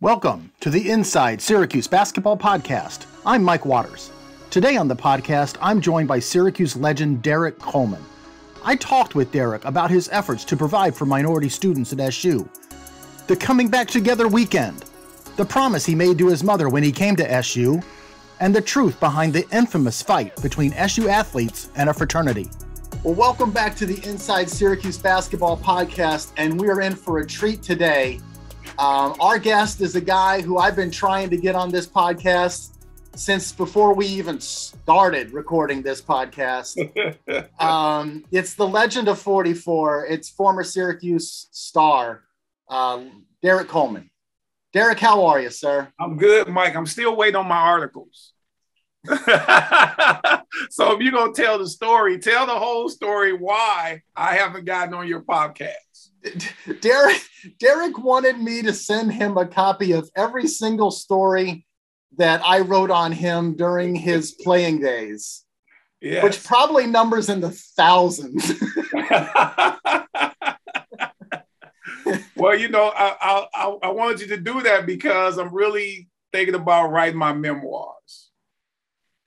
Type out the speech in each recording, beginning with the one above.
Welcome to the Inside Syracuse Basketball Podcast. I'm Mike Waters. Today on the podcast, I'm joined by Syracuse legend Derrick Coleman. I talked with Derrick about his efforts to provide for minority students at SU, the Coming Back Together weekend, the promise he made to his mother when he came to SU, and the truth behind the infamous fight between SU athletes and a fraternity. Well, welcome back to the Inside Syracuse Basketball Podcast, and we are in for a treat today um, our guest is a guy who I've been trying to get on this podcast since before we even started recording this podcast. um, it's the legend of 44. It's former Syracuse star, uh, Derrick Coleman. Derrick, how are you, sir? I'm good, Mike. I'm still waiting on my articles. so if you're gonna tell the story, tell the whole story why I haven't gotten on your podcast. Derrick Derrick wanted me to send him a copy of every single story that I wrote on him during his playing days. Yes. Which probably numbers in the thousands. well, you know, I, I I wanted you to do that because I'm really thinking about writing my memoirs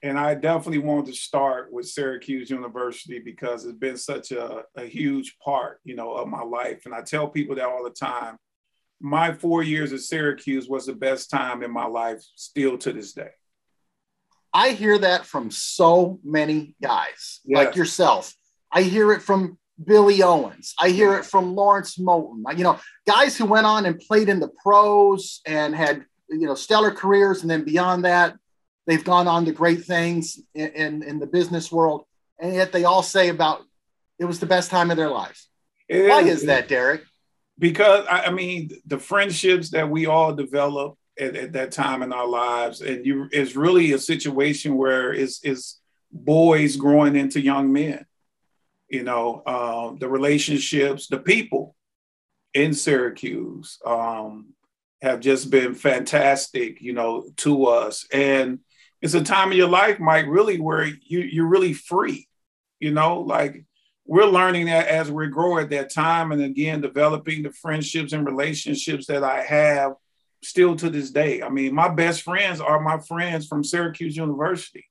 and I definitely wanted to start with Syracuse University because it's been such a, a huge part, you know, of my life. And I tell people that all the time. My four years at Syracuse was the best time in my life, still to this day. I hear that from so many guys yes. like yourself. I hear it from Billy Owens. I hear it from Lawrence Moten. You know, guys who went on and played in the pros and had you know stellar careers, and then beyond that, They've gone on to great things in, in, in the business world, and yet they all say about it was the best time of their lives. It Why is, is that, Derrick? Because I mean, the friendships that we all develop at, at, that time in our lives, and you, it's really a situation where it's, it's boys growing into young men. You know, uh, the relationships, the people in Syracuse um, have just been fantastic. You know, to us, and it's a time of your life, Mike, really where you you're really free. You know, like we're learning that as we grow at that time, and again, developing the friendships and relationships that I have still to this day. I mean, my best friends are my friends from Syracuse University.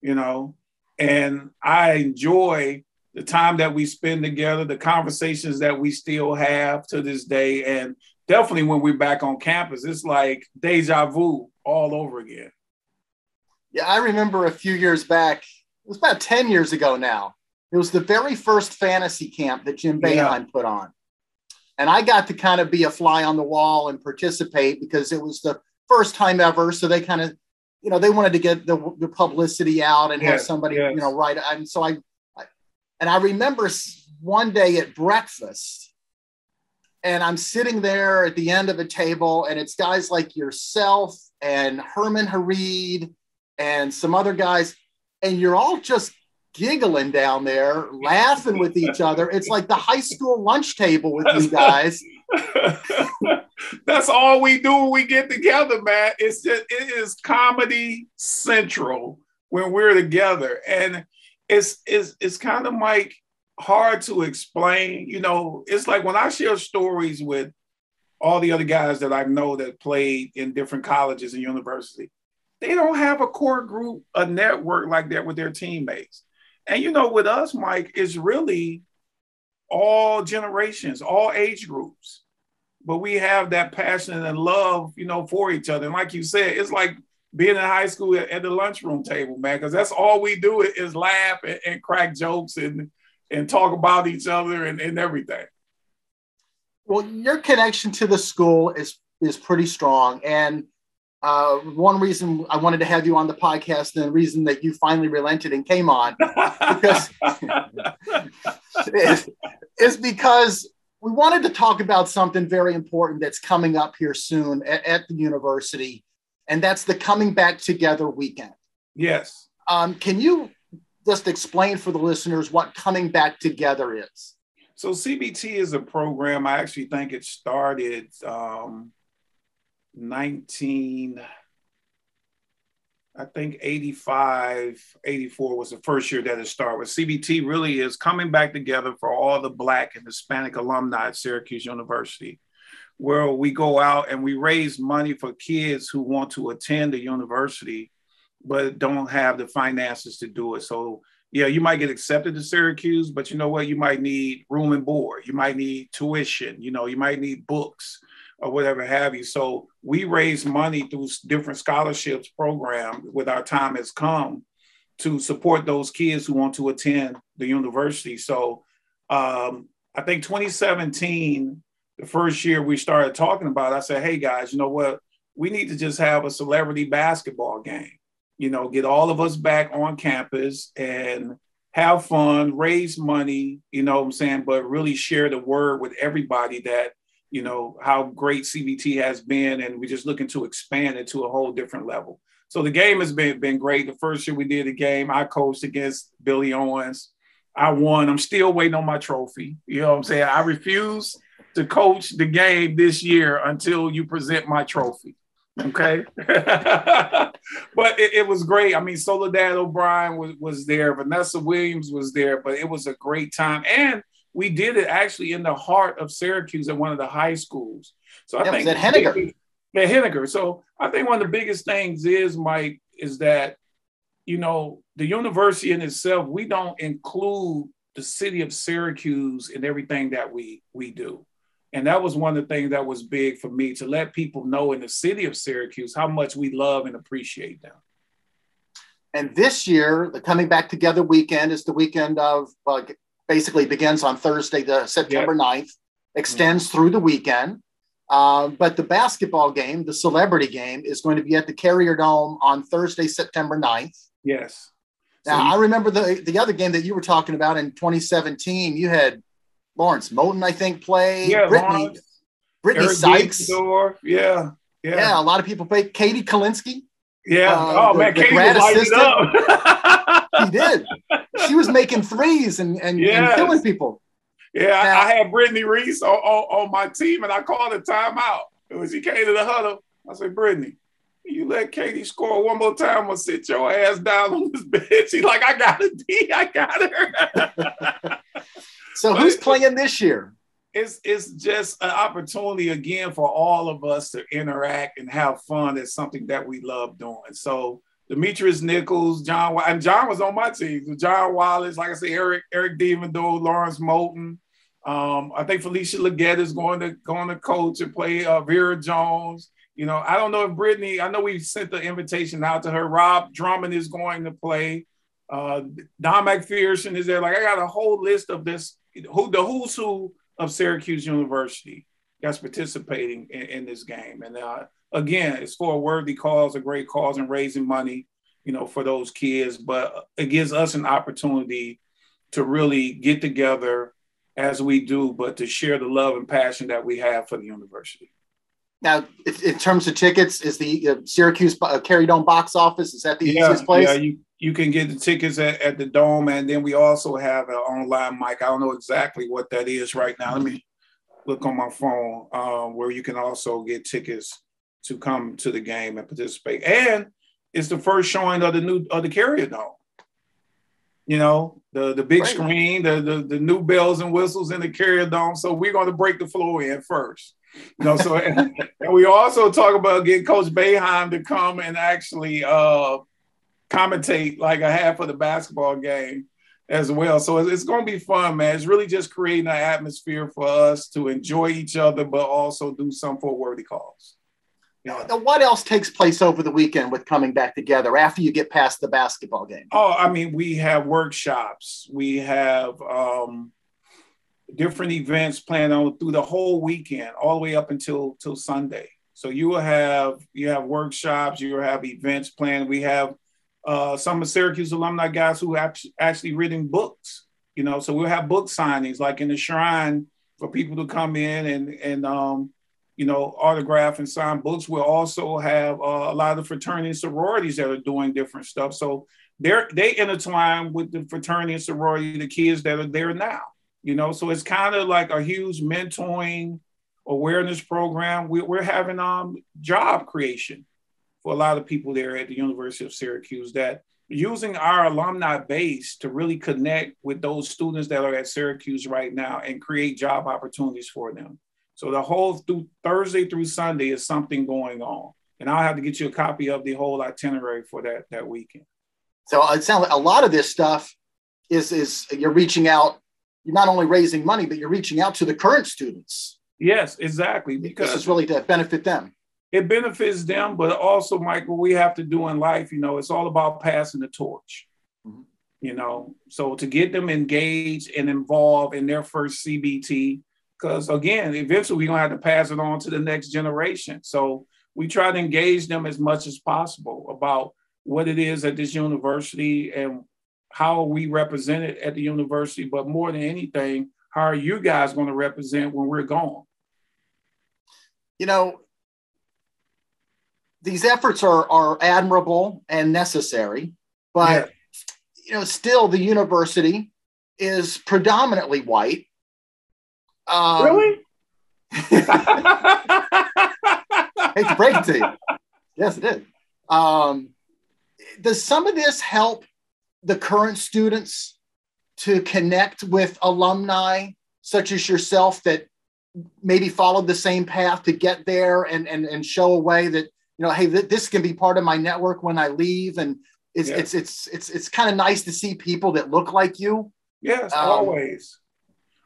You know, and I enjoy the time that we spend together, the conversations that we still have to this day, and definitely when we're back on campus, it's like deja vu all over again. Yeah, I remember a few years back, it was about 10 years ago now. It was the very first fantasy camp that Jim yeah. put on. And I got to kind of be a fly on the wall and participate because it was the first time ever. So they kind of, you know, they wanted to get the, the publicity out and yes, have somebody, yes. you know, write. And so I, I, and I remember one day at breakfast, and I'm sitting there at the end of a table, and it's guys like yourself and Herman Harried and some other guys, and you're all just giggling down there, laughing with each other. It's like the high school lunch table with you guys. That's all we do when we get together, man. It's just it is comedy central when we're together. And it's it's it's kind of like hard to explain. You know, it's like when I share stories with all the other guys that I know that played in different colleges and universities they don't have a core group, a network like that with their teammates. And you know, with us, Mike, it's really all generations, all age groups. But we have that passion and love, you know, for each other. And like you said, it's like being in high school at, the lunchroom table, man, because that's all we do is laugh and, and, crack jokes and and talk about each other and, and everything. Well, your connection to the school is is pretty strong. And uh, one reason I wanted to have you on the podcast, and the reason that you finally relented and came on, because is, is, because we wanted to talk about something very important that's coming up here soon at, at the university, and that's the Coming Back Together weekend. Yes. Um, can you just explain for the listeners what Coming Back Together is? So CBT is a program. I actually think it started. Um, 19 I think 85, 84 was the first year that it started. With CBT really is coming back together for all the Black and Hispanic alumni at Syracuse University. where we go out and we raise money for kids who want to attend the university but don't have the finances to do it. So yeah, you might get accepted to Syracuse, but you know what? You might need room and board. You might need tuition. You know, you might need books or whatever have you. So we raise money through different scholarships program with our time has come to support those kids who want to attend the university. So um, I think 2017, the first year we started talking about, it, I said, hey guys, you know what? We need to just have a celebrity basketball game. You know, get all of us back on campus and have fun, raise money, you know what I'm saying, but really share the word with everybody that you know, how great CBT has been, and we're just looking to expand it to a whole different level. So the game has been been great. The first year we did the game, I coached against Billy Owens. I won. I'm still waiting on my trophy. You know what I'm saying? I refuse to coach the game this year until you present my trophy. Okay. but it, it, was great. I mean, Soledad O'Brien was, was there, Vanessa Williams was there, but it was a great time. And we did it actually in the heart of Syracuse at one of the high schools. So I yeah, think at Henninger. At Henninger. So I think one of the biggest things is, Mike, is that you know the university in itself. We don't include the city of Syracuse in everything that we we do. And that was one of the things that was big for me to let people know in the city of Syracuse how much we love and appreciate them. And this year, the Coming Back Together weekend is the weekend of uh, basically begins on Thursday, the September yep. 9th, extends through the weekend. Uh, but the basketball game, the celebrity game, is going to be at the Carrier Dome on Thursday, September 9th. Yes. Now, so I remember the, the other game that you were talking about in 2017. You had Lawrence Moten, I think, play. Yeah, Brittany, Lawrence, Brittany Sykes. Yeah, yeah. Yeah, a lot of people play. Katie Kalinsky. Yeah. Uh, oh, the, man, the Katie lighted up. he did she was making threes and, and, yes. and killing people. Yeah, now, I, I, had Brittany Reese on, on, on, my team, and I called a timeout. And when she came to the huddle, I said, Brittany, you let Katie score one more time or sit your ass down on this bench. She's like, I got a D, I got her. so but who's playing this year? It's it's just an opportunity again for all of us to interact and have fun. It's something that we love doing. So Demetrius Nichols, John, and John was on my team. John Wallace, like I said, Eric Eric Devendorf, Lawrence Moten. Um, I think Felisha Legette is going to going to coach and play uh, Vera Jones. You know, I don't know if Brittany. I know we sent the invitation out to her. Rob Drummond is going to play. Uh, Don McPherson is there. Like I got a whole list of this. Who the who's who of Syracuse University that's participating in, in this game, and uh, again, it's for a worthy cause, a great cause, and raising money, you know, for those kids. But it gives us an opportunity to really get together as we do, but to share the love and passion that we have for the university. Now, in terms of tickets, is the uh, Syracuse uh, Dome box office is that the yeah, easiest place? Yeah, you, you can get the tickets at, at the Dome, and then we also have an online mic. I don't know exactly what that is right now. Let me look on my phone um, where you can also get tickets to come to the game and participate. And it's the first showing of the new of the Carrier Dome. You know, the the big right. screen, the, the the new bells and whistles in the Carrier Dome. So we're going to break the floor in first. You know, so and, and, we also talk about getting Coach Boeheim to come and actually uh, commentate like a half of the basketball game as well. So it's, it's going to be fun, man. It's really just creating an atmosphere for us to enjoy each other, but also do some for worthy cause. Now, what else takes place over the weekend with coming back together after you get past the basketball game? Oh, I mean, we have workshops, we have um, different events planned on through the whole weekend, all the way up until till Sunday. So you will have you have workshops, you will have events planned. We have uh, some of Syracuse alumni guys who have actually reading books. You know, so we'll have book signings like in the Shrine for people to come in and and um, you know, autograph and sign books. We'll also have uh, a lot of fraternity and sororities that are doing different stuff. So they're they intertwine with the fraternity and sorority, the kids that are there now. You know, so it's kind of like a huge mentoring awareness program. We, we're having um job creation for a lot of people there at the University of Syracuse that using our alumni base to really connect with those students that are at Syracuse right now and create job opportunities for them So the whole through Thursday through Sunday is something going on. And I'll have to get you a copy of the whole itinerary for that that weekend. So it sounds like a lot of this stuff is is you're reaching out. You're not only raising money, but you're reaching out to the current students. Yes, exactly. Because it's really to benefit them. It benefits them, but also, Mike, what we have to do in life, you know, it's all about passing the torch. Mm-hmm. You know, so to get them engaged and involved in their first CBT, because again, eventually we're gonna have to pass it on to the next generation. So we try to engage them as much as possible about what it is at this university and how we represent it at the university. But more than anything, how are you guys going to represent when we're gone? You know, these efforts are, are admirable and necessary, but yeah. you know, still the university is predominantly white. Um, really? hate to break it to you. Yes, it is. Um, does some of this help the current students to connect with alumni such as yourself that maybe followed the same path to get there and and, and show a way that you know hey th- this can be part of my network when i leave and it's yeah. it's it's it's it's kind of nice to see people that look like you yes um, always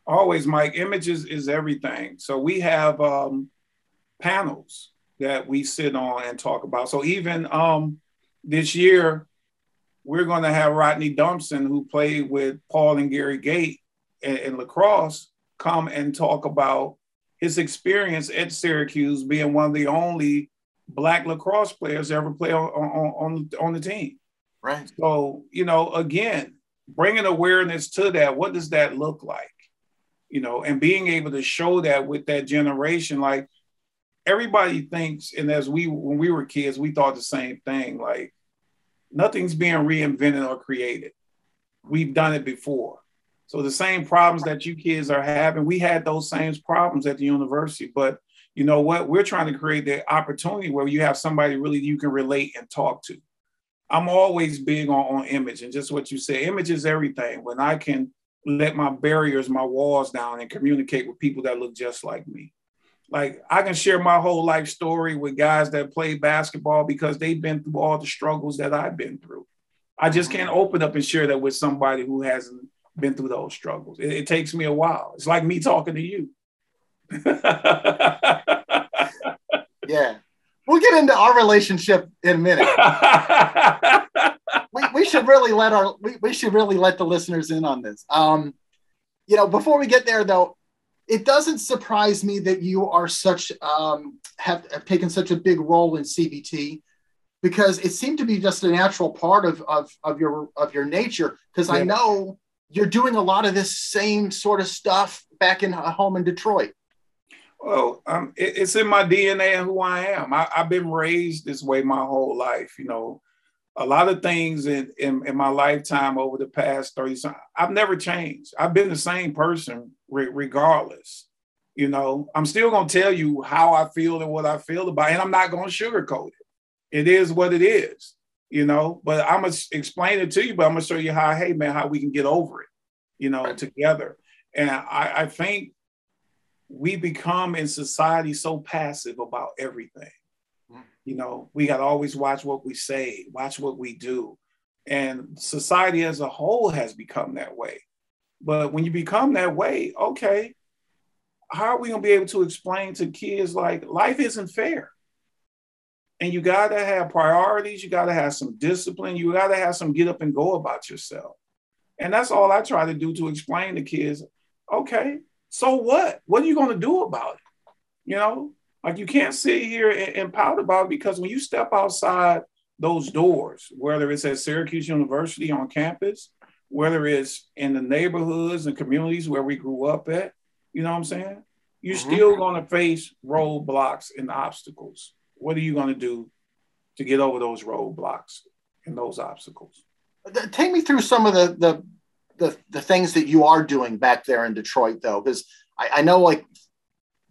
always mike images is everything so we have um panels that we sit on and talk about so even um this year we're going to have Rodney Dumpson, who played with Paul and Gary Gait in, in, lacrosse, come and talk about his experience at Syracuse, being one of the only black lacrosse players ever play on, on, on, on the team. Right. So, you know, again, bringing awareness to that, what does that look like? You know, and being able to show that with that generation, like everybody thinks, and as we, when we were kids, we thought the same thing, like, nothing's being reinvented or created. We've done it before. So the same problems that you kids are having, we had those same problems at the university. But you know what? We're trying to create the opportunity where you have somebody really you can relate and talk to. I'm always big on, on image and just what you say. Image is everything. When I can let my barriers, my walls down and communicate with people that look just like me like I can share my whole life story with guys that play basketball because they've been through all the struggles that I've been through. I just can't open up and share that with somebody who hasn't been through those struggles. It, it takes me a while. It's like me talking to you. yeah. We'll get into our relationship in a minute. we, should really let our we, we should really let the listeners in on this. Um, you know, before we get there though, it doesn't surprise me that you are such um, have, have, taken such a big role in CBT because it seemed to be just a natural part of of, of your of your nature. Because yeah. I know you're doing a lot of this same sort of stuff back in uh, home in Detroit. Well, um, it, it's in my DNA and who I am. I, I've been raised this way my whole life. You know, a lot of things in, in, in, my lifetime over the past 30 I've never changed. I've been the same person re- regardless. You know, I'm still going to tell you how I feel and what I feel about, and I'm not going to sugarcoat it. It is what it is, you know, but I'm going to explain it to you, but I'm going to show you how, hey, man, how we can get over it, you know, right. together. And I, I think we become in society so passive about everything you know, we got to always watch what we say, watch what we do. And society as a whole has become that way. But when you become that way, okay, how are we going to be able to explain to kids like life isn't fair? And you got to have priorities, you got to have some discipline, you got to have some get up and go about yourself. And that's all I try to do to explain to kids okay, so what? What are you going to do about it? You know, like you can't sit here and, and pout about because when you step outside those doors, whether it's at Syracuse University on campus, whether it's in the neighborhoods and communities where we grew up at, you know what I'm saying? You're mm-hmm. still going to face roadblocks and obstacles. What are you going to do to get over those roadblocks and those obstacles? Take me through some of the the the, the things that you are doing back there in Detroit, though, because I, I know like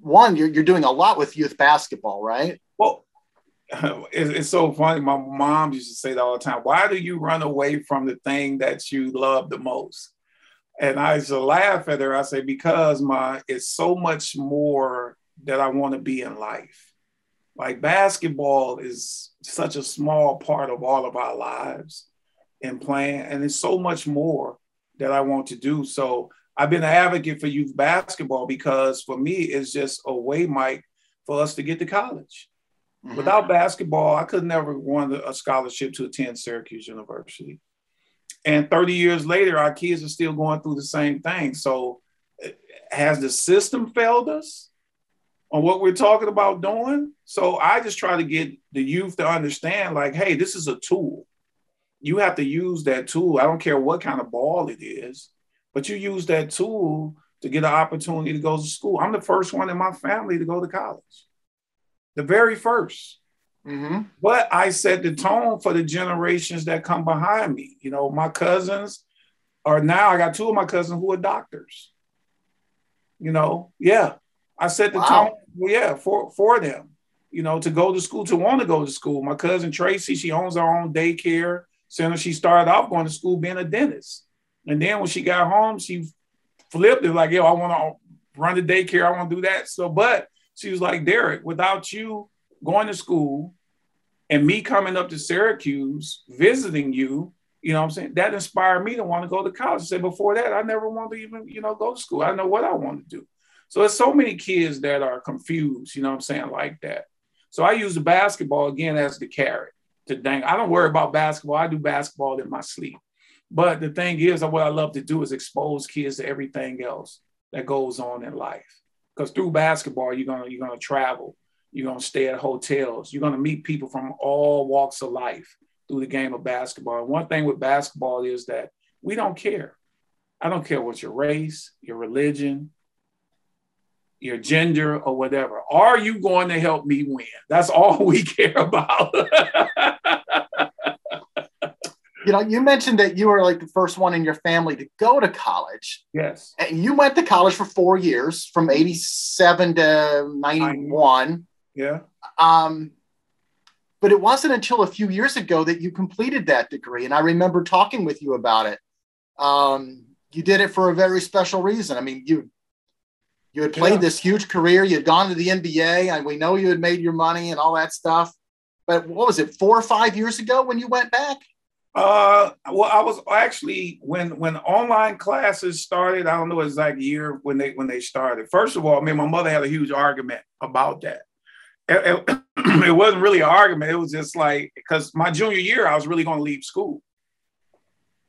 one, you're, you're doing a lot with youth basketball, right? Well, it's, so funny. My mom used to say that all the time. Why do you run away from the thing that you love the most? And I used to laugh at her. I say, because my it's so much more that I want to be in life. Like basketball is such a small part of all of our lives and playing, and it's so much more that I want to do. So I've been an advocate for youth basketball because for me, it's just a way, Mike, for us to get to college. Mm-hmm. Without basketball, I could never won a scholarship to attend Syracuse University. And 30 years later, our kids are still going through the same thing. So has the system failed us on what we're talking about doing? So I just try to get the youth to understand like, hey, this is a tool. You have to use that tool. I don't care what kind of ball it is but you use that tool to get an opportunity to go to school. I'm the first one in my family to go to college, the very 1st mm-hmm. But I set the tone for the generations that come behind me. You know, my cousins are now, I got two of my cousins who are doctors. You know, yeah, I set the wow. tone, well, yeah, for, for them, you know, to go to school, to want to go to school. My cousin Tracy, she owns her own daycare center. She started off going to school being a dentist. And then when she got home, she flipped it like, yo, I want to run the daycare. I want to do that. So, but she was like, Derrick, without you going to school and me coming up to Syracuse, visiting you, you know what I'm saying? That inspired me to want to go to college. I said before that, I never wanted to even, you know, go to school. I know what I want to do. So there's so many kids that are confused, you know what I'm saying, like that. So I use the basketball again as the carrot to dang. I don't worry about basketball. I do basketball in my sleep. But the thing is, what I love to do is expose kids to everything else that goes on in life. Because through basketball, you're gonna you're gonna travel, you're gonna stay at hotels, you're gonna meet people from all walks of life through the game of basketball. And one thing with basketball is that we don't care. I don't care what your race, your religion, your gender, or whatever. Are you going to help me win? That's all we care about. you know, you mentioned that you were like the first one in your family to go to college. Yes. And you went to college for four years from 87 to 91. Yeah. Um, but it wasn't until a few years ago that you completed that degree. And I remember talking with you about it. Um, you did it for a very special reason. I mean, you you had played yeah. this huge career, you had gone to the NBA, and we know you had made your money and all that stuff. But what was it, four or five years ago when you went back? Uh, well, I was actually when when online classes started. I don't know exact year when they when they started. First of all, I mean, my mother had a huge argument about that. It, it, it wasn't really an argument. It was just like because my junior year, I was really going to leave school.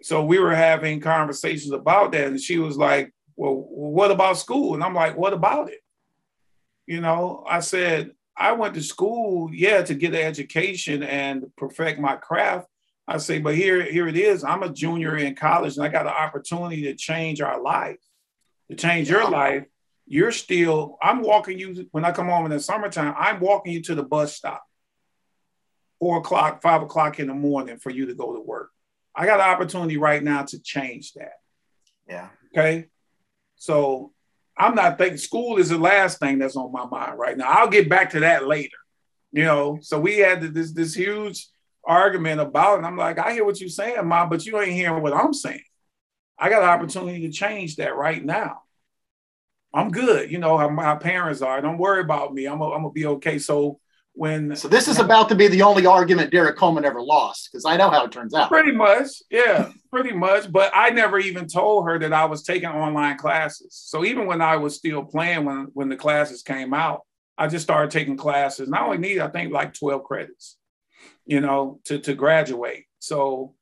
So we were having conversations about that, and she was like, "Well, what about school?" And I'm like, "What about it?" You know, I said I went to school, yeah, to get an education and perfect my craft I say, but here, here it is. I'm a junior in college and I got an opportunity to change our life, to change your life. You're still, I'm walking you when I come home in the summertime, I'm walking you to the bus stop, four o'clock, five o'clock in the morning for you to go to work. I got an opportunity right now to change that. Yeah. Okay. So I'm not thinking school is the last thing that's on my mind right now. I'll get back to that later. You know, so we had this this huge argument about it. And I'm like, I hear what you're saying, mom, but you ain't hearing what I'm saying. I got an opportunity to change that right now. I'm good. You know how my parents are. Don't worry about me. I'm gonna be okay. So when so this is about to be the only argument Derrick Coleman ever lost because I know how it turns out. Pretty much, yeah, pretty much. But I never even told her that I was taking online classes. So even when I was still playing, when when the classes came out, I just started taking classes. And I only need, I think, like 12 credits you know, to, to graduate. So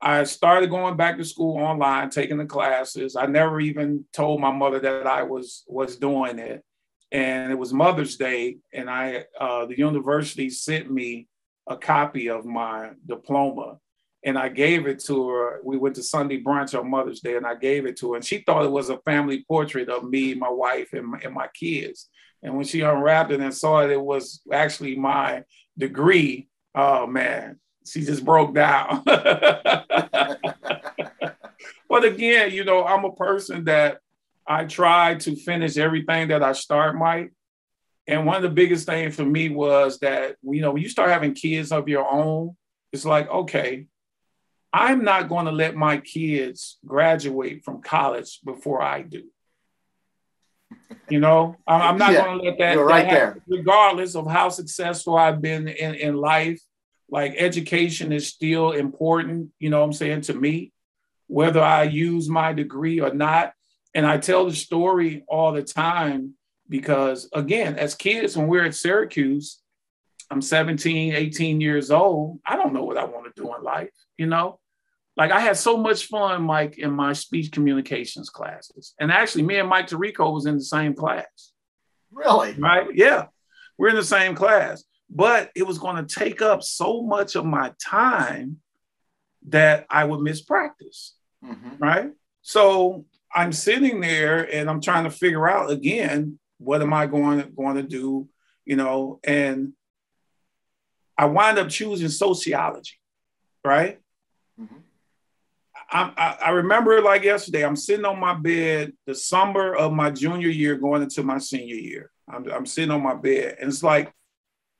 I started going back to school online, taking the classes. I never even told my mother that I was was doing it. And it was Mother's Day, and I uh, the university sent me a copy of my diploma, and I gave it to her. We went to Sunday brunch on Mother's Day, and I gave it to her, and she thought it was a family portrait of me, my wife, and my, and my kids. And when she unwrapped it and saw it, it was actually my degree oh man, she just broke down. but again, you know, I'm a person that I try to finish everything that I start, Mike. And one of the biggest things for me was that, you know, when you start having kids of your own, it's like, okay, I'm not going to let my kids graduate from college before I do. You know, I'm not yeah, going to let that. You're right that there. Regardless of how successful I've been in, in life, like education is still important. You know, what I'm saying to me, whether I use my degree or not. And I tell the story all the time because, again, as kids, when we're at Syracuse, I'm 17, 18 years old. I don't know what I want to do in life, you know? Like I had so much fun, Mike, in my speech communications classes. And actually, me and Mike Tirico was in the same class. Really? Right? Yeah. We're in the same class. But it was going to take up so much of my time that I would miss practice. Mm-hmm. Right. So I'm sitting there and I'm trying to figure out again, what am I going, going to do? You know, and I wind up choosing sociology, right? Mm-hmm. I, I, remember like yesterday, I'm sitting on my bed the summer of my junior year going into my senior year. I'm, I'm sitting on my bed and it's like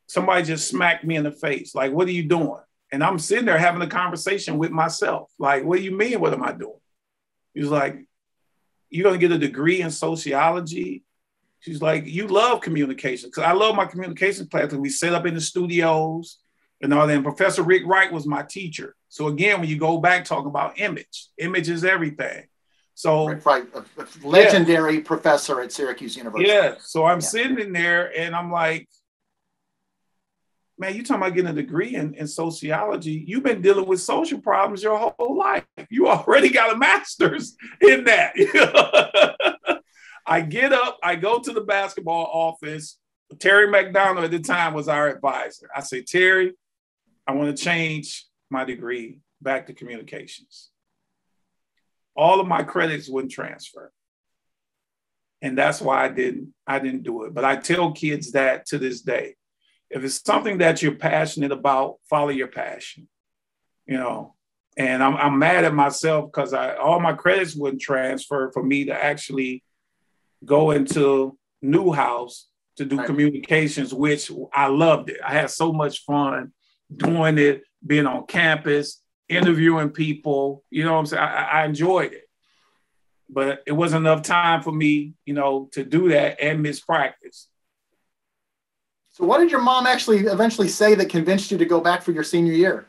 somebody just smacked me in the face. Like, what are you doing? And I'm sitting there having a conversation with myself. Like, what do you mean? What am I doing? He's like, you're going to get a degree in sociology. She's like, you love communication. Because I love my communication class. We set up in the studios and all that. And Professor Rick Wright was my teacher. So again, when you go back, talk about image, image is everything. So right, right. A, legendary yeah. professor at Syracuse University. Yeah. So I'm yeah. sitting in there and I'm like, man, you talking about getting a degree in, in sociology. You've been dealing with social problems your whole life. You already got a master's in that. I get up, I go to the basketball office. Terry McDonald at the time was our advisor. I say, Terry, I want to change my degree back to communications. All of my credits wouldn't transfer. And that's why I didn't I didn't do it. But I tell kids that to this day. If it's something that you're passionate about, follow your passion. You know, and I'm, I'm mad at myself because I all my credits wouldn't transfer for me to actually go into Newhouse to do right. communications, which I loved it. I had so much fun doing it, being on campus, interviewing people. You know what I'm saying? I, I enjoyed it. But it wasn't enough time for me, you know, to do that and miss practice. So, what did your mom actually eventually say that convinced you to go back for your senior year?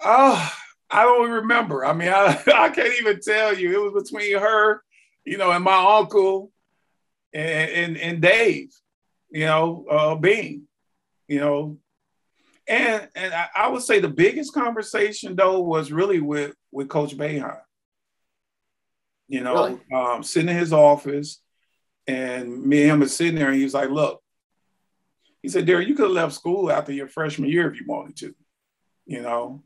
Oh, I don't remember. I mean, I, I can't even tell you. It was between her, you know, and my uncle and, and, and Dave, you know, uh, Bing you know. And and I, I, would say the biggest conversation though was really with with Coach Boeheim. You know, really? um, sitting in his office, and me and him was sitting there, and he was like, "Look," he said, "Derrick, you could have left school after your freshman year if you wanted to." You know,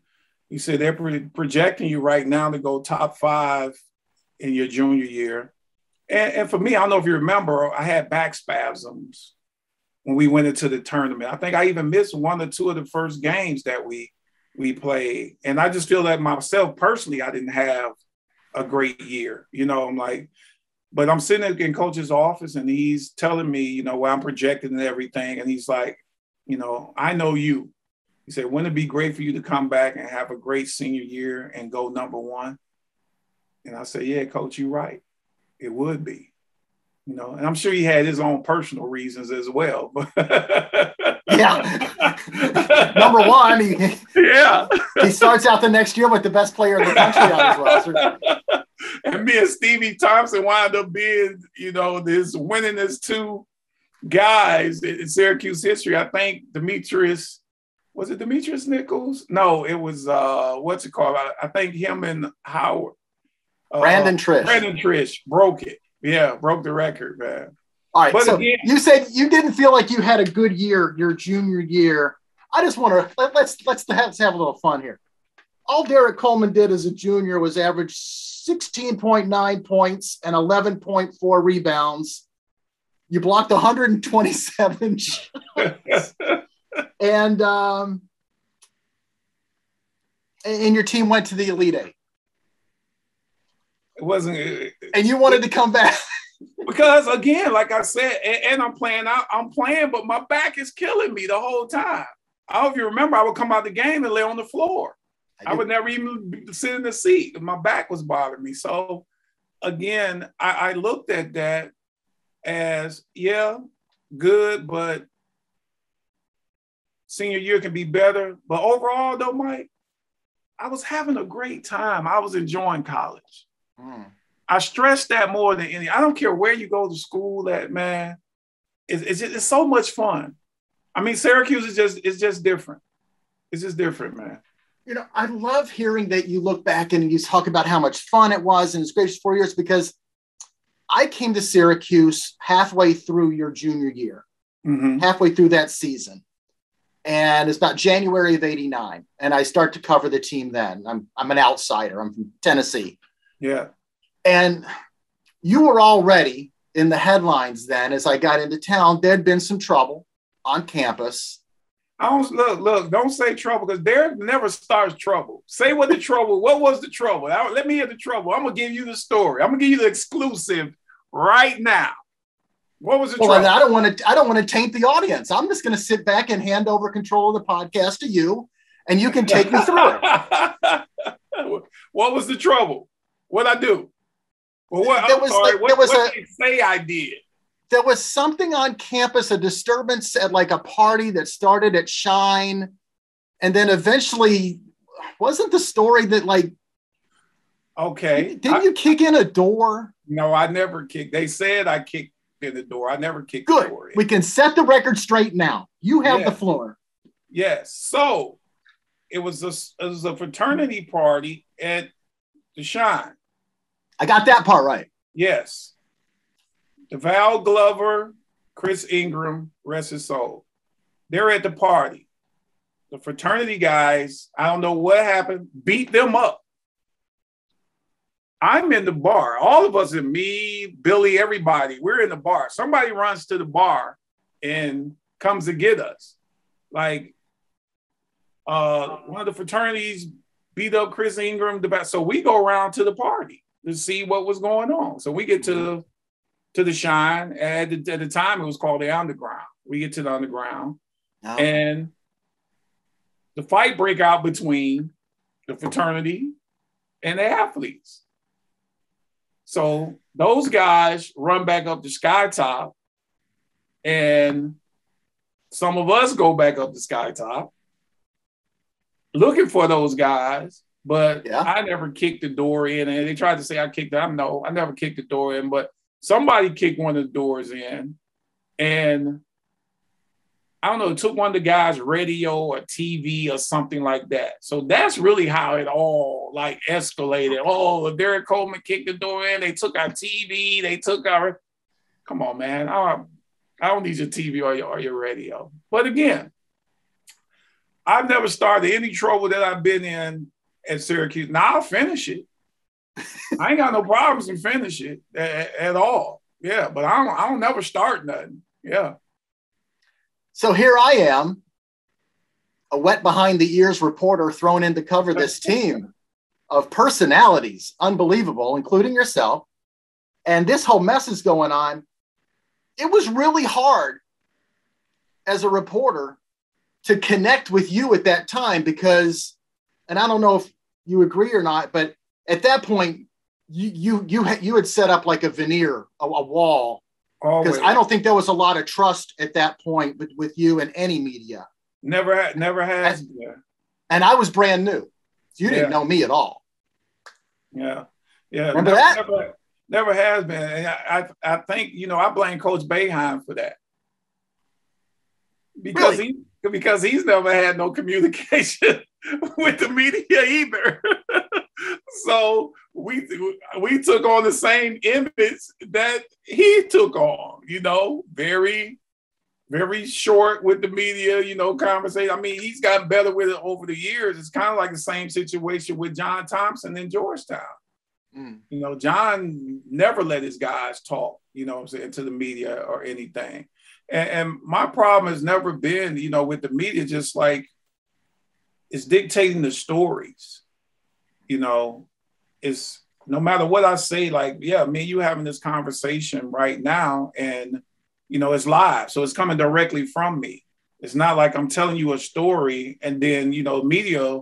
he said they're projecting you right now to go top five in your junior year. And, and for me, I don't know if you remember, I had back spasms when we went into the tournament. I think I even missed one or two of the first games that we we played. And I just feel that myself personally, I didn't have a great year. You know, I'm like, but I'm sitting in coach's office and he's telling me, you know, where I'm projected and everything. And he's like, you know, I know you. He said, wouldn't it be great for you to come back and have a great senior year and go number one? And I said, yeah, coach, you're right. It would be you know, and I'm sure he had his own personal reasons as well. yeah. Number one, he, yeah, he starts out the next year with the best player in the country on his roster. And me and Stevie Thompson wind up being, you know, this winningest two guys in Syracuse history. I think Demetrius, was it Demetrius Nichols? No, it was uh what's it called? I, I think him and Howard. Uh, Brandon Triche. Brandon Triche broke it. Yeah, broke the record, man. All right. But so again, you said you didn't feel like you had a good year your junior year. I just want to let, us let's let's have a little fun here. All Derrick Coleman did as a junior was average 16.9 points and 11.4 rebounds. You blocked 127 shots. and um, and your team went to the Elite Eight. It wasn't. and you wanted to come back. because again, like I said, and, and, I'm playing out, I'm playing, but my back is killing me the whole time. I don't know if you remember, I would come out the game and lay on the floor. I, I would never even sit in the seat. My back was bothering me. So again, I, I looked at that as yeah, good, but senior year can be better. But overall, though, Mike, I was having a great time. I was enjoying college. Mm. I stress that more than any. I don't care where you go to school at, man. It's, it's, just, it's so much fun. I mean, Syracuse is just it's just different. It's just different, man. You know, I love hearing that you look back and you talk about how much fun it was and it's great four years because I came to Syracuse halfway through your junior year, mm-hmm. halfway through that season. And it's about January of 89. And I start to cover the team then. I'm, I'm an outsider, I'm from Tennessee. Yeah. And you were already in the headlines then as I got into town. There'd been some trouble on campus. I don't look, look, don't say trouble because there never starts trouble. Say what the trouble, what was the trouble? Let me hear the trouble. I'm gonna give you the story. I'm gonna give you the exclusive right now. What was the well, trouble? I don't want to I don't want to taint the audience. I'm just gonna sit back and hand over control of the podcast to you, and you can take me through it. what was the trouble? What I do? Well, what, there was, sorry, like, what, there was what a, say I did? There was something on campus, a disturbance at like a party that started at Schine, and then eventually, wasn't the story that like, okay, didn't I, you kick in a door? No, I never kicked. They said I kicked in the door. I never kicked Good. the door. In. We can set the record straight now. You have yes. the floor. Yes. So it was a it was a fraternity party at the Schine. I got that part right. Yes. Val Glover, Chris Ingram, rest his soul. They're at the party. The fraternity guys, I don't know what happened, beat them up. I'm in the bar. All of us, and me, Billy, everybody, we're in the bar. Somebody runs to the bar and comes to get us. Like uh, one of the fraternities beat up Chris Ingram. The So we go around to the party to see what was going on. So we get to mm-hmm. to the Schine. At the, at the time, it was called the underground. We get to the underground, oh. and the fight break out between the fraternity and the athletes. So those guys run back up the skytop, and some of us go back up the skytop looking for those guys. But yeah. I never kicked the door in, and they tried to say I kicked them. No, I never kicked the door in, but somebody kicked one of the doors in, and I don't know, took one of the guys' radio or TV or something like that. So that's really how it all like escalated. Oh, Derrick Coleman kicked the door in. They took our TV. They took our. Come on, man. I, I don't need your TV or your, or your radio. But again, I've never started any trouble that I've been in at Syracuse. Now I'll finish it. I ain't got no problems in finish it at, at, all. Yeah, but I don't. I don't never start nothing. Yeah. So here I am, a wet behind the ears reporter thrown in to cover this team of personalities, unbelievable, including yourself. And this whole mess is going on. It was really hard as a reporter to connect with you at that time because, and I don't know if you agree or not, but at that point, you you you had, you had set up like a veneer, a, a wall, because I don't think there was a lot of trust at that point with, with you and any media. Never had, never had. And, yeah. and I was brand new. You didn't know me at all. Yeah, yeah. Remember never, that? Never, never has been. And I, I, I think you know I blame Coach Boeheim for that because really? he because he's never had no communication with the media either. so we we took on the same image that he took on, you know, very very short with the media, you know, conversation. I mean, he's gotten better with it over the years. It's kind of like the same situation with John Thompson in Georgetown. Mm. You know, John never let his guys talk, you know, I'm saying, to the media or anything. And, and my problem has never been, you know, with the media, just like it's dictating the stories. You know, it's no matter what I say, like, yeah, me and you having this conversation right now, and you know, it's live. So it's coming directly from me. It's not like I'm telling you a story and then, you know, media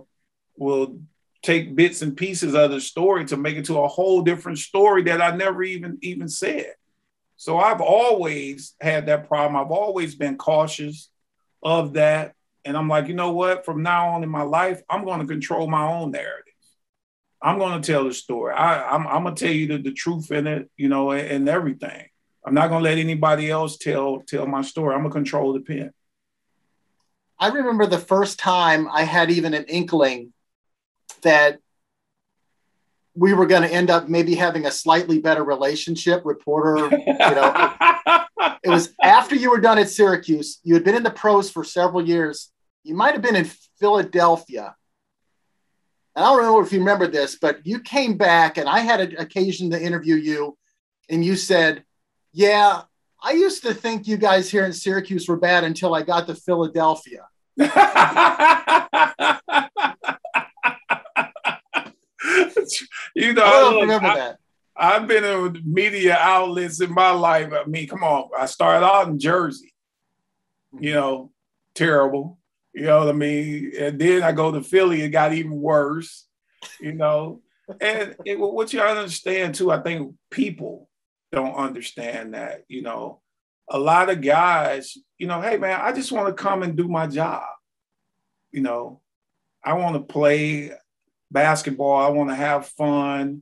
will take bits and pieces of the story to make it to a whole different story that I never even even said. So I've always had that problem. I've always been cautious of that. And I'm like, you know what? From now on in my life, I'm going to control my own narrative. I'm going to tell the story. I, am going to tell you the, the truth in it, you know, and, and everything. I'm not going to let anybody else tell tell my story. I'm going to control the pen. I remember the first time I had even an inkling that we were going to end up maybe having a slightly better relationship, reporter. You know, it was after you were done at Syracuse. You had been in the pros for several years. You might have been in Philadelphia. And I don't know if you remember this, but you came back and I had an occasion to interview you, and you said, Yeah, I used to think you guys here in Syracuse were bad until I got to Philadelphia. you know, I don't remember I, that. I've been in media outlets in my life. I mean, come on. I started out in Jersey, you know, terrible. You know what I mean? And then I go to Philly, it got even worse, you know. And it, what you understand too, I think people don't understand that, you know. A lot of guys, you know, hey man, I just want to come and do my job. You know, I want to play basketball. I want to have fun.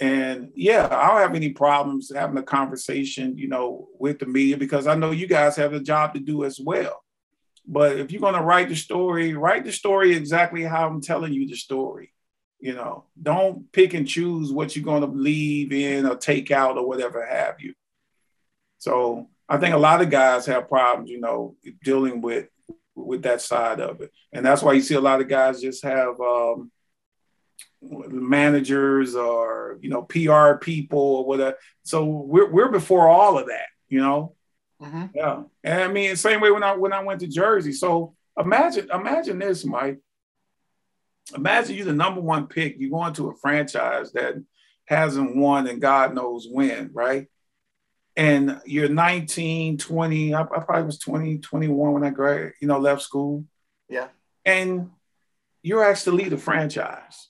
And yeah, I don't have any problems having a conversation, you know, with the media because I know you guys have a job to do as well. But if you're going to write the story, write the story exactly how I'm telling you the story. You know, don't pick and choose what you're going to leave in or take out or whatever have you. So I think a lot of guys have problems, you know, dealing with with that side of it, and that's why you see a lot of guys just have um, managers or you know PR people or whatever. So we're we're before all of that, you know. Mm-hmm. Yeah, and I mean same way when I when I went to Jersey. So imagine imagine this, Mike. Imagine you're the number one pick. You go into a franchise that hasn't won and God knows when, right? And you're 19, 20, I, I probably was 20, 21 when I grad, you know, left school. Yeah. And you're asked to lead a franchise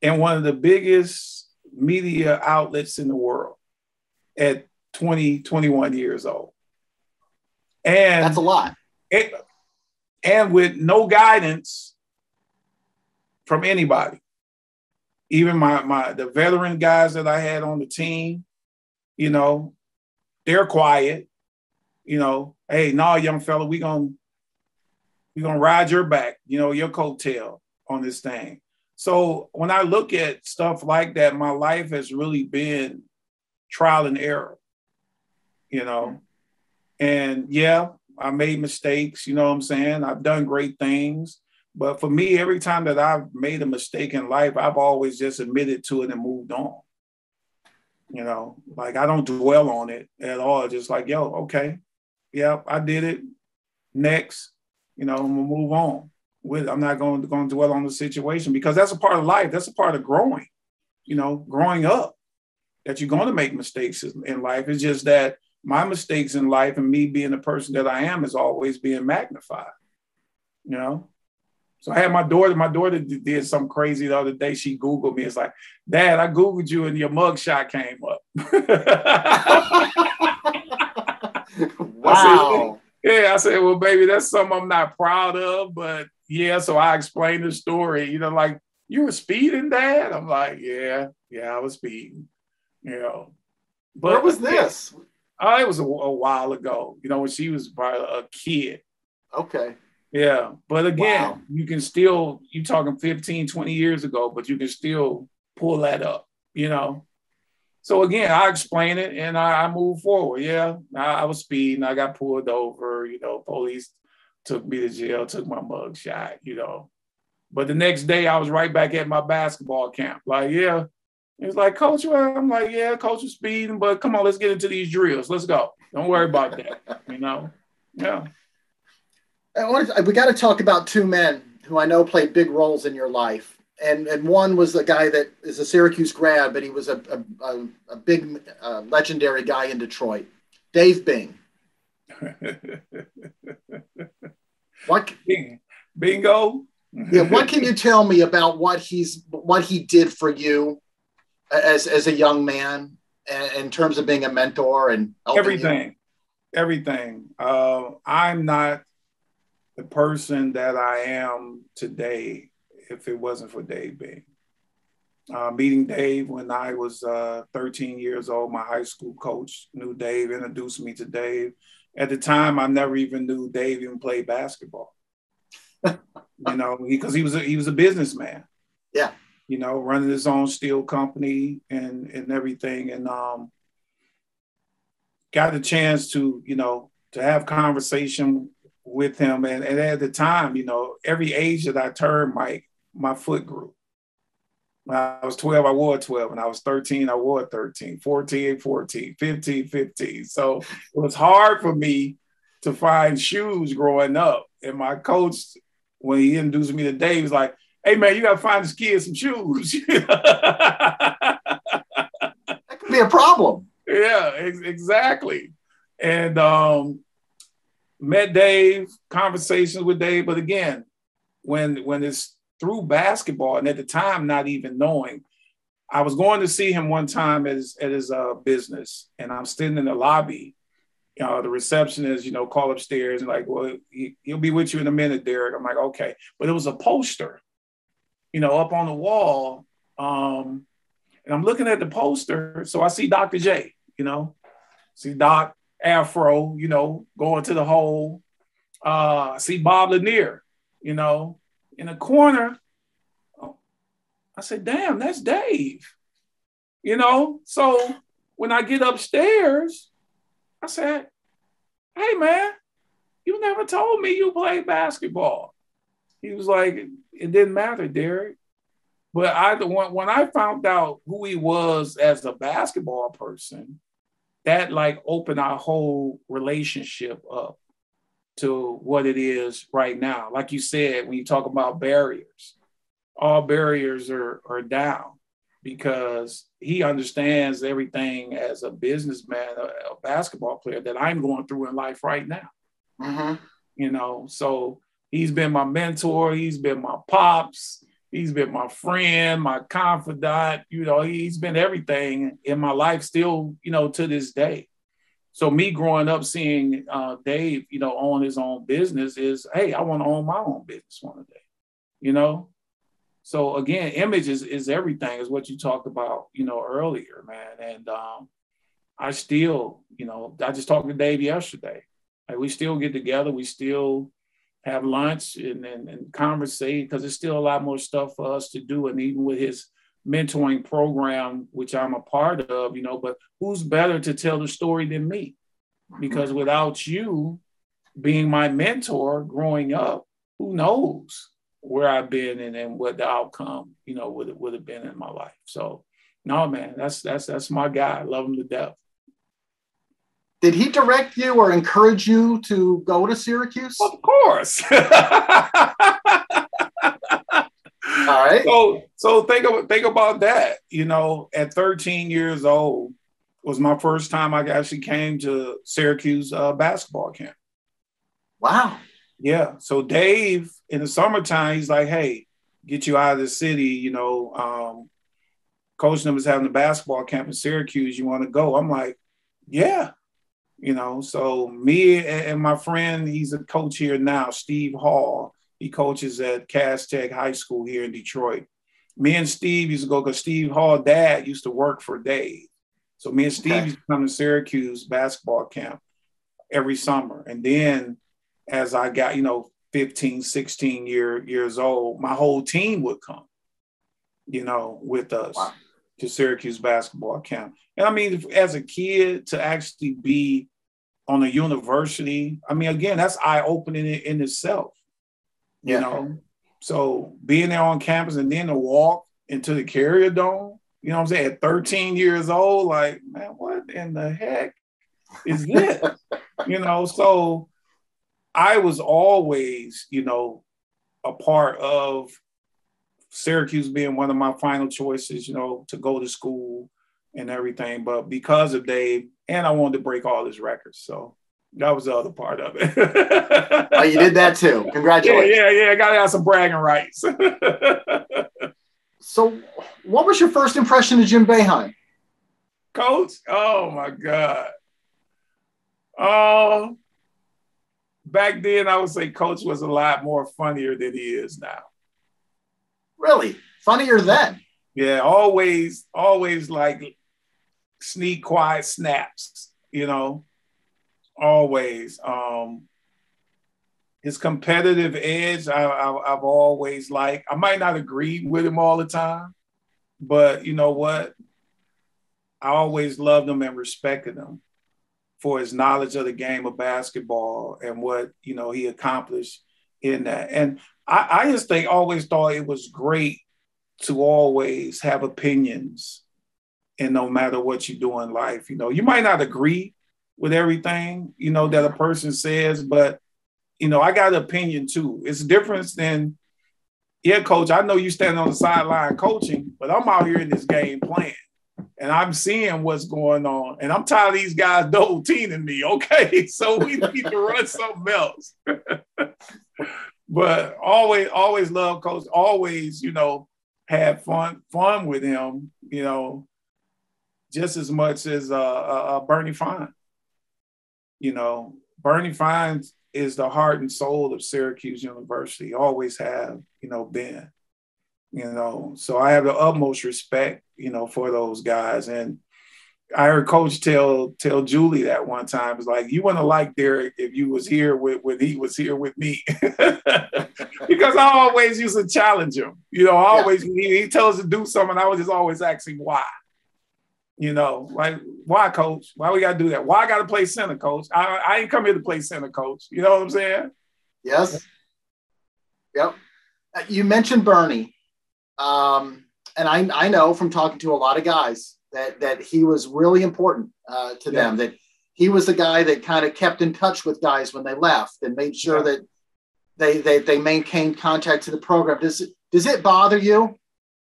and one of the biggest media outlets in the world at 20, 21 years old. And that's a lot. It, and with no guidance from anybody. Even my my the veteran guys that I had on the team, you know, they're quiet. You know, hey, no, nah, young fella, we gonna we gonna ride your back, you know, your coattail on this thing. So when I look at stuff like that, my life has really been trial and error, you know. And yeah, I made mistakes, you know what I'm saying? I've done great things. But for me, every time that I've made a mistake in life, I've always just admitted to it and moved on. You know, like I don't dwell on it at all. Just like, yo, okay, yeah, I did it. Next, you know, I'm gonna move on with I'm not going to, going to dwell on the situation because that's a part of life. That's a part of growing, you know, growing up. That you're going to make mistakes in life. It's just that my mistakes in life and me being the person that I am is always being magnified. You know, so I had my daughter. My daughter did something crazy the other day. She Googled me. It's like, Dad, I Googled you and your mugshot came up. wow. I said, yeah, I said, well, baby, that's something I'm not proud of, but yeah, so I explained the story, you know, like, you were speeding, Dad? I'm like, yeah, yeah, I was speeding, you know. But Where was this? Oh, it was a, a, while ago, you know, when she was probably a kid. Okay. Yeah. But again, wow. you can still, you talking 15, 20 years ago, but you can still pull that up, you know. So again, I explain it and I, I move forward. Yeah, I, I was speeding. I got pulled over. You know, police took me to jail, took my mug shot, you know. But the next day I was right back at my basketball camp. Like, yeah. It's like, coach, well, I'm like, yeah, coach is speeding, but come on, let's get into these drills. Let's go. Don't worry about that. you know? Yeah. To, we got to talk about two men who I know played big roles in your life. And, and one was the guy that is a Syracuse grad, but he was a, a, a big uh, legendary guy in Detroit, Dave Bing. what bingo? yeah, what can you tell me about what he's what he did for you as as a young man in terms of being a mentor and everything, you? everything. Uh, I'm not the person that I am today if it wasn't for Dave Bing. Uh, meeting Dave when I was uh, 13 years old, my high school coach knew Dave, introduced me to Dave. At the time, I never even knew Dave even played basketball. you know, because he, he was a, he was a businessman. Yeah. You know, running his own steel company and and everything, and um, got the chance to you know to have conversation with him. And, and at the time, you know, every age that I turned, Mike, my foot grew. When I was 12, I wore 12. When I was 13, I wore 13, 14, 14, 15, 15. So it was hard for me to find shoes growing up. And my coach, when he introduced me to Dave, was like, hey man, you gotta find this kid some shoes. that could be a problem. Yeah, ex- exactly. And um, met Dave, conversations with Dave, but again, when when it's through basketball, and at the time not even knowing, I was going to see him one time at his at his uh, business, and I'm sitting in the lobby. You know, the receptionist, you know, call upstairs and like, well, he, he'll be with you in a minute, Derrick. I'm like, okay, but it was a poster, you know, up on the wall, um, and I'm looking at the poster, so I see Dr. J, you know, see Doc afro, you know, going to the hole. Uh, see Bob Lanier, you know, in the corner. I said, damn, that's Dave. You know, so when I get upstairs, I said, hey man, you never told me you played basketball. He was like, it didn't matter, Derrick. But I when, when I found out who he was as a basketball person, that like opened our whole relationship up to what it is right now. Like you said, when you talk about barriers, all barriers are, are down because he understands everything as a businessman, a, a basketball player that I'm going through in life right now. Mm-hmm. You know, so he's been my mentor, he's been my pops, He's been my friend, my confidant. You know, he's been everything in my life still, you know, to this day. So me growing up seeing uh, Dave, you know, own his own business is, hey, I want to own my own business one day, you know. So again, image is, is everything, is what you talked about, you know, earlier, man. And um, I still, you know, I just talked to Dave yesterday. Like we still get together, we still have lunch and, and, and conversate because there's still a lot more stuff for us to do. And even with his mentoring program, which I'm a part of, you know, but who's better to tell the story than me? Because mm-hmm. without you being my mentor growing up, who knows where I've been and, and what the outcome, you know, would, would have been in my life. So no, man, that's, that's, that's my guy. I love him to death. Did he direct you or encourage you to go to Syracuse? Of course. All right. So so think of think about that. You know, at 13 years old was my first time I actually came to Syracuse uh, basketball camp. Wow. Yeah. So Dave in the summertime, he's like, hey, get you out of the city, you know. Um, coach was having a basketball camp in Syracuse. You want to go? I'm like, yeah you know. So me and my friend, he's a coach here now, Steve Hall. He coaches at Cass Tech High School here in Detroit. Me and Steve used to go because Steve Hall dad used to work for Dave. So me and Steve okay. used to come to Syracuse basketball camp every summer. And then as I got, you know, 15, 16 year, years old, my whole team would come, you know, with us wow. to Syracuse basketball camp. And I mean, as a kid to actually be on a university. I mean, again, that's eye opening in, in itself. You yeah. know, so being there on campus and then to walk into the Carrier Dome, you know what I'm saying? At 13 years old, like, man, what in the heck is this? you know, so I was always, you know, a part of Syracuse being one of my final choices, you know, to go to school and everything. But because of Dave, and I wanted to break all his records. So that was the other part of it. oh, you did that too. Congratulations. Yeah, yeah, yeah. I got to have some bragging rights. So, what was your first impression of Jim Boeheim? Coach? Oh my God. Oh, back then I would say Coach was a lot more funnier than he is now. Really? Funnier then? Yeah, always, always like sneak quiet snaps, you know, always. Um, his competitive edge, I, I, have always liked. I might not agree with him all the time, but you know what? I always loved him and respected him for his knowledge of the game of basketball and what you know he accomplished in that. And I, I just think always thought it was great to always have opinions and no matter what you do in life, you know, you might not agree with everything, you know, that a mm-hmm. person says, but you know, I got an opinion too. It's different than, yeah, coach, I know you stand on the sideline coaching, but I'm out here in this game playing and I'm seeing what's going on. And I'm tired of these guys double teaming me. Okay. So we need to run something else. but always, always love coach, always, you know, have fun, fun with him, you know, just as much as uh, uh, uh, Bernie Fine. You know, Bernie Fine is the heart and soul of Syracuse University, always have, you know, been. You know, so I have the utmost respect, you know, for those guys. And I heard Coach tell tell Julie that one time. It's like you wouldn't like Derrick if you was here with when he was here with me, because I always used to challenge him. You know, I always yeah. he, he tells us to do something. I was just always asking why. You know, like why, coach? Why we gotta do that? Why I gotta play center, coach? I, I ain't come here to play center, coach. You know what I'm saying? Yes. Yep. Uh, you mentioned Bernie, um, and I I know from talking to a lot of guys that that he was really important uh, to yeah. them. That he was the guy that kind of kept in touch with guys when they left and made sure yeah. that they, they they maintained contact to the program. Does it, does it bother you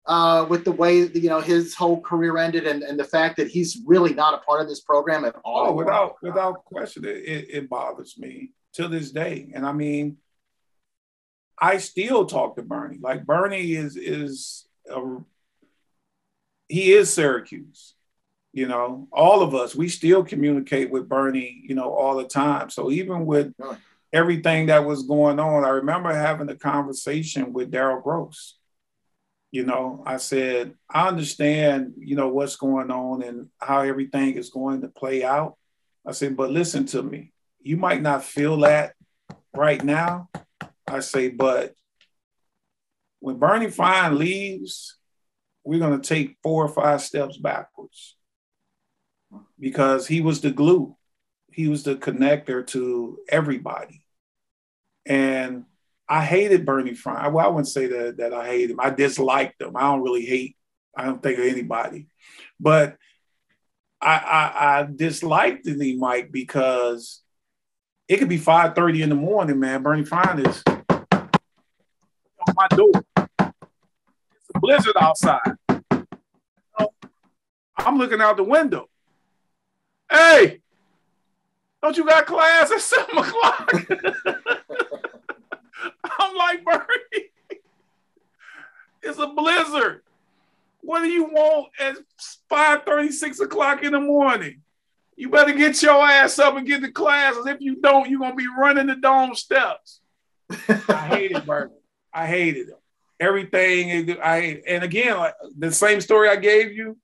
uh, with the way you know his whole career ended and, and the fact that he's really not a part of this program at all. Oh, without without question, it, it bothers me to this day. And I mean, I still talk to Bernie. Like Bernie is is a, he is Syracuse. You know, all of us we still communicate with Bernie. You know, all the time. So even with everything that was going on, I remember having a conversation with Daryl Gross you know, I said, I understand, you know, what's going on and how everything is going to play out. I said, but listen to me. You might not feel that right now. I say, but when Bernie Fine leaves, we're going to take four or five steps backwards because he was the glue. He was the connector to everybody. And I hated Bernie Fine. Well, I wouldn't say that that I hate him. I disliked him. I don't really hate. I don't think of anybody, but I I, I disliked him, Mike, because it could be five thirty in the morning, man. Bernie Fine is on my door. It's a blizzard outside. I'm looking out the window. Hey, don't you got class at seven o'clock? Like, Bernie, it's a blizzard. What do you want at 5 36 o'clock in the morning? You better get your ass up and get to class. If you don't, you're gonna be running the dome steps. I hated Bernie. I hated him. Everything I and again, like the same story I gave you,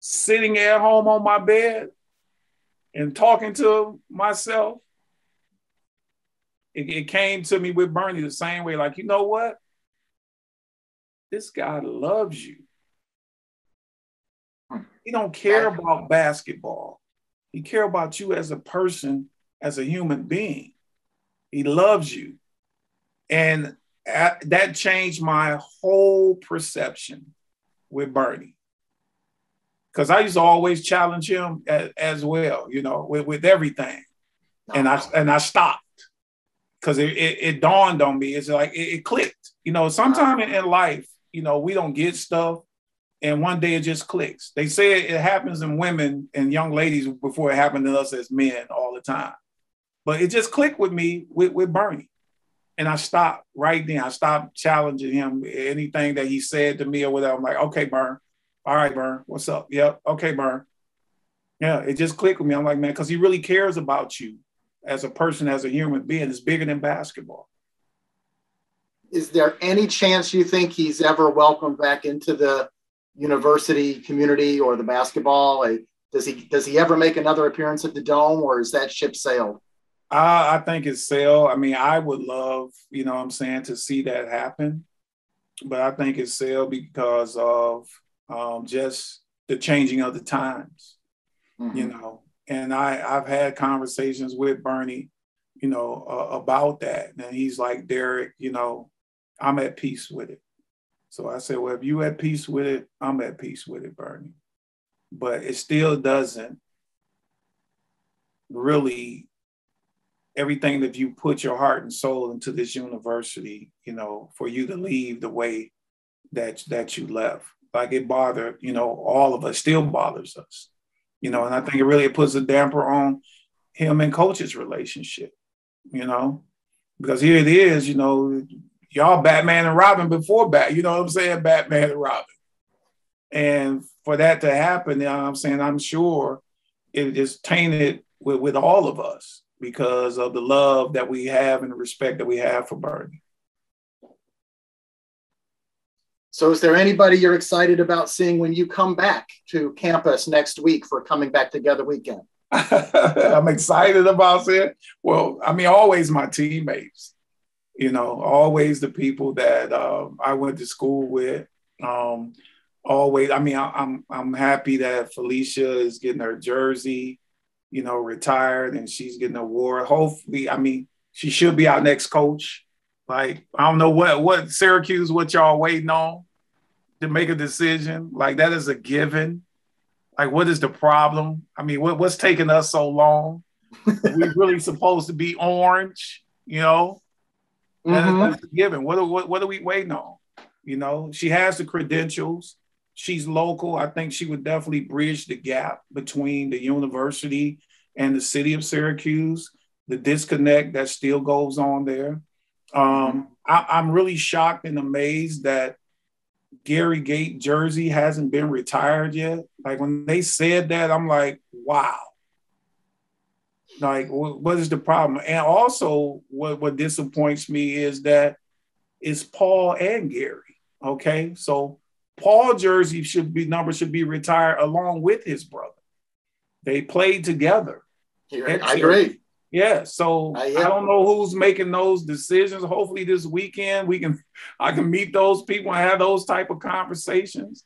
sitting at home on my bed and talking to myself it, it came to me with Bernie the same way. Like, you know what? This guy loves you. He don't care about basketball. He care about you as a person, as a human being. He loves you. And that changed my whole perception with Bernie. Because I used to always challenge him as, as well, you know, with, with everything. And I and I stopped because it, it, it, dawned on me. It's like it, it clicked. You know, sometime in, in, life, you know, we don't get stuff, and one day it just clicks. They say it, happens in women and young ladies before it happened to us as men all the time. But it just clicked with me with, with Bernie. And I stopped right then. I stopped challenging him. Anything that he said to me or whatever, I'm like, okay, Burn. All right, Burn. What's up? Yep. Okay, Burn. Yeah, it just clicked with me. I'm like, man, because he really cares about you as a person, as a human being. is bigger than basketball. Is there any chance you think he's ever welcomed back into the university community or the basketball? Like, does he does he ever make another appearance at the dome, or is that ship sailed? Uh, I think it's sailed. I mean, I would love, you know, I'm saying, to see that happen, but I think it's sailed because of um, just the changing of the times, mm-hmm. you know. And I I've had conversations with Bernie, you know, uh, about that, and he's like, Derrick, you know, I'm at peace with it. So I said, well, if you at peace with it, I'm at peace with it, Bernie but it still doesn't really everything that you put your heart and soul into this university, you know, for you to leave the way that that you left. Like it bothered, you know, all of us, still bothers us. You know, and I think it really puts a damper on him and coach's relationship, you know, because here it is, you know, y'all Batman and Robin before Bat, you know what I'm saying? Batman and Robin. And for that to happen, you know I'm saying, I'm sure it is tainted with, with all of us because of the love that we have and the respect that we have for Bernie. So, is there anybody you're excited about seeing when you come back to campus next week for coming back together weekend? I'm excited about it. Well, I mean, always my teammates, you know, always the people that um, I went to school with. Um, always. I mean, I, I'm I'm happy that Felisha is getting her jersey, you know, retired, and she's getting a award. Hopefully, I mean, she should be our next coach. Like, I don't know what what Syracuse, what y'all waiting on to make a decision. Like that is a given. Like, what is the problem? I mean, what, what's taking us so long? we really supposed to be orange, you know? Mm-hmm. That's, that's a given. What, what what are we waiting on? You know, she has the credentials she's local. I think she would definitely bridge the gap between the university and the city of Syracuse, the disconnect that still goes on there. Um, I, am really shocked and amazed that Gary Gait jersey hasn't been retired yet. Like when they said that, I'm like, wow. Like, what is the problem? And also, what, what disappoints me is that it's Paul and Gary. Okay. So Paul jersey should be number should be retired along with his brother. They played together. I agree. Yeah, so uh, I, I don't know who's making those decisions. Hopefully this weekend we can I can meet those people and have those type of conversations.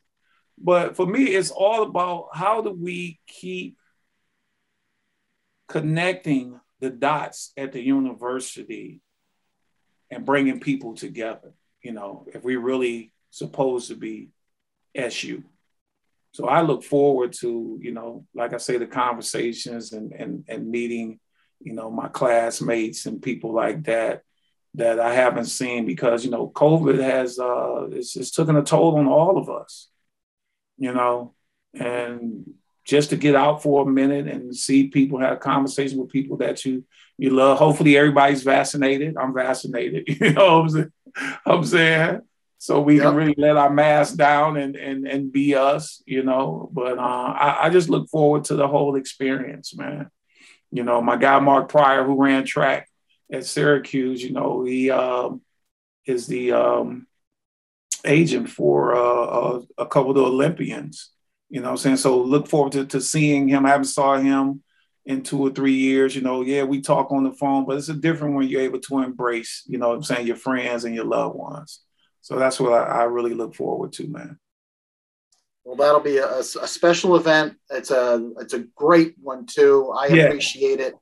But for me, it's all about how do we keep connecting the dots at the university and bringing people together. You know, if we're really supposed to be SU. So I look forward to, you know, like I say, the conversations and and and meeting, you know, my classmates and people like that that I haven't seen because you know COVID has uh it's, it's taken a toll on all of us, you know, and just to get out for a minute and see people have conversations with people that you you love. Hopefully everybody's vaccinated. I'm vaccinated. You know what I'm saying? I'm saying so we yep. can really let our mask down and and and be us, you know. But uh, I, I, just look forward to the whole experience, man. You know, my guy Mark Pryor, who ran track at Syracuse, you know, he um, is the um, agent for uh, a couple of the Olympians. You know, I'm saying so. Look forward to, to seeing him. I haven't saw him in two or three years. You know, yeah, we talk on the phone, but it's a different when you're able to embrace. You know, I'm saying your friends and your loved ones. So that's what I, I really look forward to, man. Well, that'll be a, a, special event. It's a it's a great one too. I yeah. appreciate it.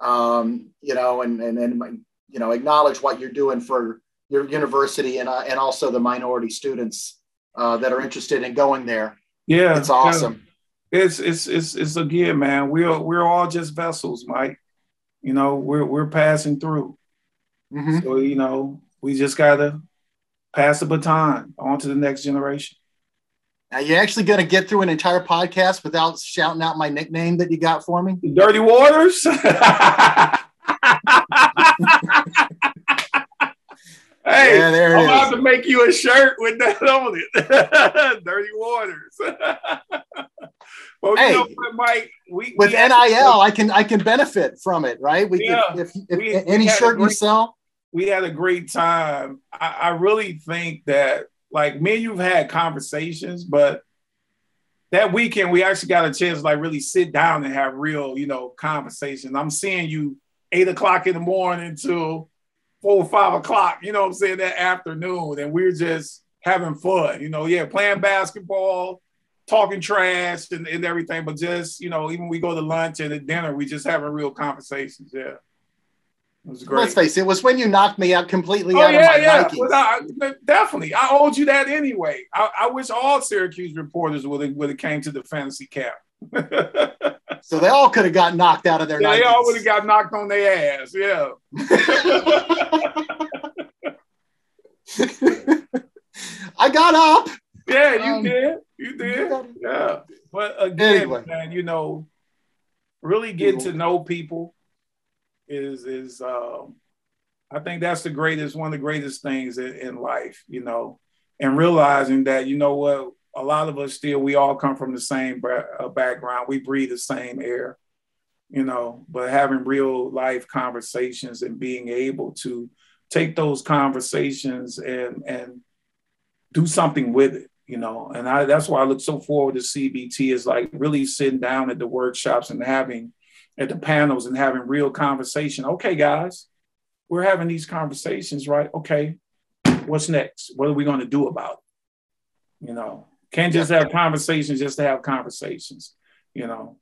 Um, you know, and, and and you know, acknowledge what you're doing for your university and uh, and also the minority students uh, that are interested in going there. Yeah, it's awesome. Yeah. It's it's it's it's again, man. We're we're all just vessels, Mike. You know, we're we're passing through. Mm-hmm. So you know, we just gotta pass the baton on to the next generation. Are you actually going to get through an entire podcast without shouting out my nickname that you got for me? Dirty Waters. Hey, yeah, there I'm about to make you a shirt with that on it. Dirty Waters. well, hey, you know what, Mike? We, with we NIL, I can I can benefit from it, right? We yeah, can, if, if we, any shirt great, you sell. We had a great time. I, I really think that like me and you've had conversations, but that weekend we actually got a chance to like really sit down and have real, you know, conversation. I'm seeing you eight o'clock in the morning till four or five o'clock, you know what I'm saying, that afternoon. And we're just having fun, you know, yeah, playing basketball, talking trash and, and everything, but just, you know, even we go to lunch and at dinner, we just having real conversations. Yeah. It was great. Let's face it, it was when you knocked me out completely oh, out yeah, of my yeah. Well, I, definitely. I owed you that anyway. I, I wish all Syracuse reporters would have would have came to the fantasy camp. so they all could have got knocked out of their. Yeah, they all would have got knocked on their ass. Yeah. I got up. Yeah, you um, did. You did. Yeah. But again, anyway. man, you know, really getting to know people is is um, I think that's the greatest one of the greatest things in, in life, you know, and realizing that you know what a lot of us still we all come from the same uh, background, we breathe the same air, you know, but having real life conversations and being able to take those conversations and and do something with it you know and I, that's why i look so forward to cbt is like really sitting down at the workshops and having at the panels and having real conversation. Okay, guys, we're having these conversations, right? Okay, what's next? What are we going to do about it? You know, can't just have conversations just to have conversations. You know,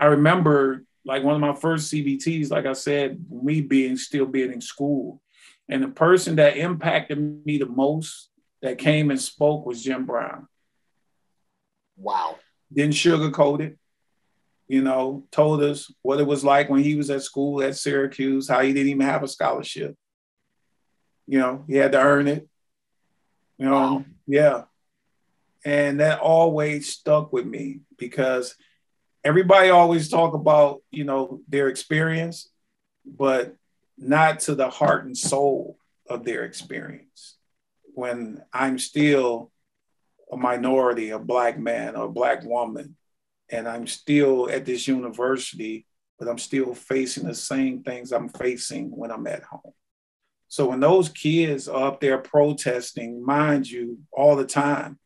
I remember like one of my first CBTs, like I said, me being still being in school, and the person that impacted me the most that came and spoke was Jim Brown. Wow. Didn't sugarcoat it you know, told us what it was like when he was at school at Syracuse, how he didn't even have a scholarship. You know, he had to earn it. You know, wow. yeah. And that always stuck with me because everybody always talk about, you know, their experience, but not to the heart and soul of their experience. When I'm still a minority, a black man or a black woman, and I'm still at this university, but I'm still facing the same things I'm facing when I'm at home. So when those kids are up there protesting, mind you, all the time,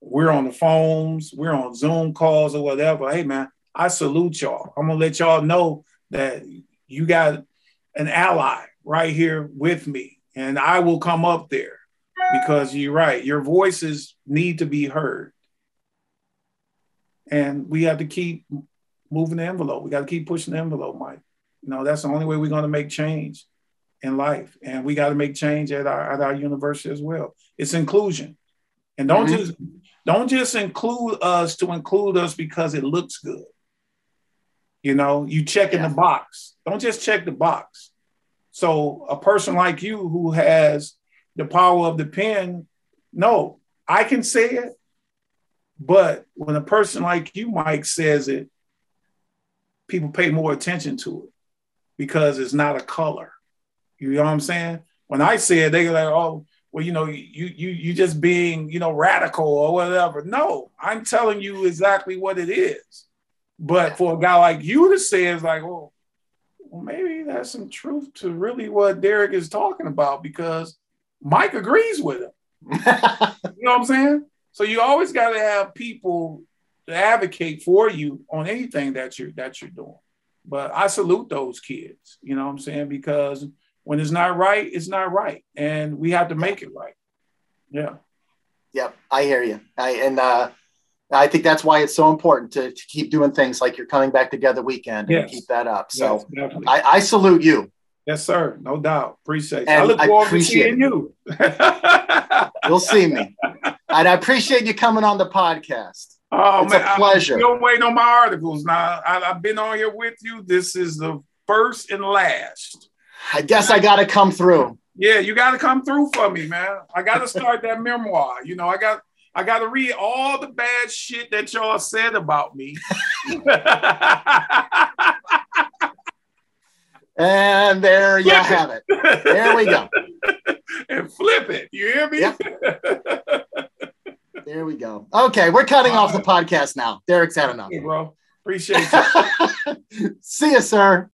we're on the phones, we're on Zoom calls or whatever. Hey man, I salute y'all. I'm gonna let y'all know that you got an ally right here with me, and I will come up there because you're right. Your voices need to be heard and we have to keep moving the envelope. We got to keep pushing the envelope, Mike. You know, that's the only way we're going to make change in life, and we got to make change at our at our university as well. It's inclusion, and don't mm-hmm. just don't just include us to include us because it looks good. You know, you check yeah. in the box. Don't just check the box. So a person like you who has the power of the pen, no, I can say it, but when a person like you, Mike, says it, people pay more attention to it because it's not a color. You know what I'm saying? When I say it, they're like, oh, well, you know, you you you just being, you know, radical or whatever. No, I'm telling you exactly what it is. But for a guy like you to say it's like, oh, well, maybe there's some truth to really what Derrick is talking about because Mike agrees with him. you know what I'm saying? So you always got to have people to advocate for you on anything that you're that you're doing. But I salute those kids, you know what I'm saying? Because when it's not right, it's not right. And we have to make it right. Yeah. Yep, I hear you. I and uh I think that's why it's so important to, to keep doing things like you're coming back together weekend and keep that up. So yes, I, I, salute you. Yes, sir. No doubt. Appreciate it. I look forward to seeing you. You'll see me. And I appreciate you coming on the podcast. Oh, it's man, a pleasure. Don't wait on my articles now. I, have been on here with you. This is the first and last. I guess I got to come through. Yeah, you got to come through for me, man. I got to start that memoir. You know, I got I got to read all the bad shit that y'all said about me. and there you have it. There we go. and flip it. You hear me? Yep. there we go. Okay, we're cutting off the podcast now. Derrick's had enough. Hey, bro. Appreciate you. See you, sir.